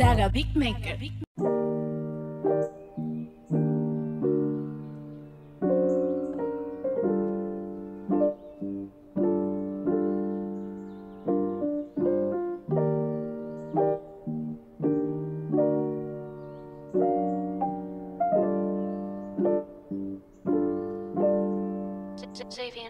Big Maker. Xavier.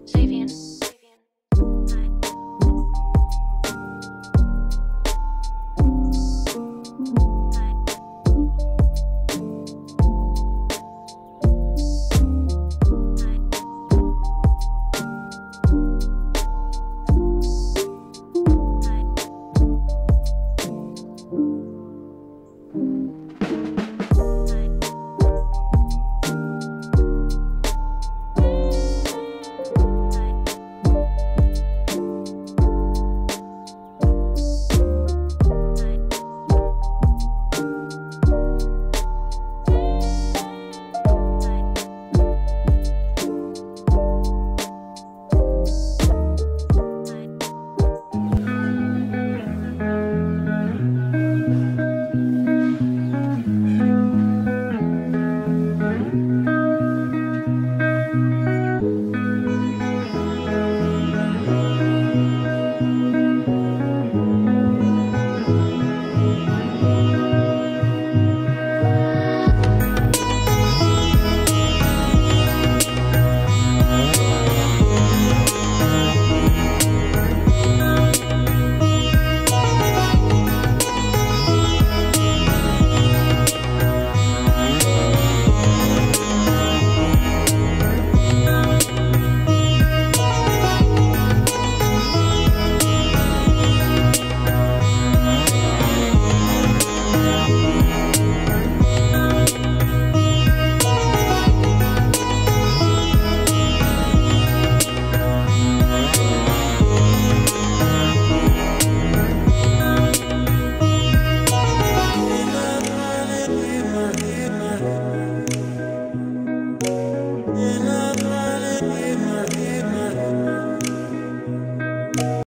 Savian.